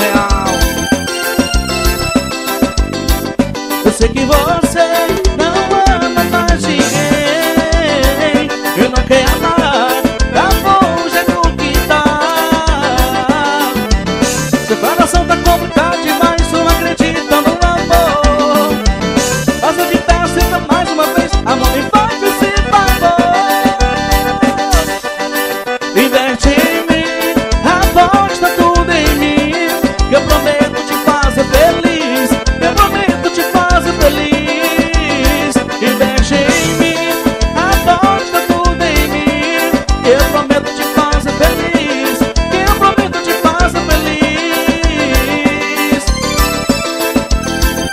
real. Eu sei que vou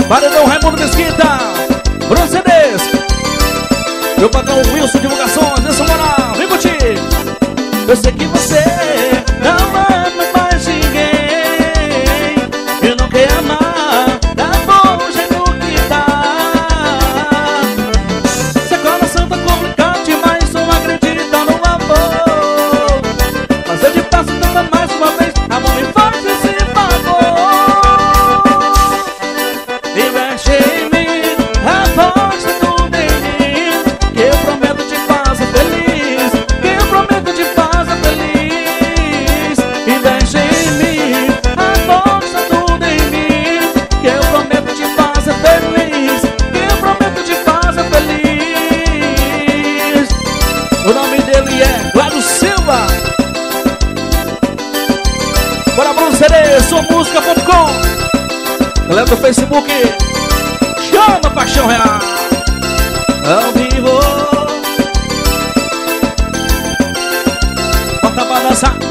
Paredão Raimundo Mesquita, Bronze Meu patrão Wilson, divulgação. bota, balança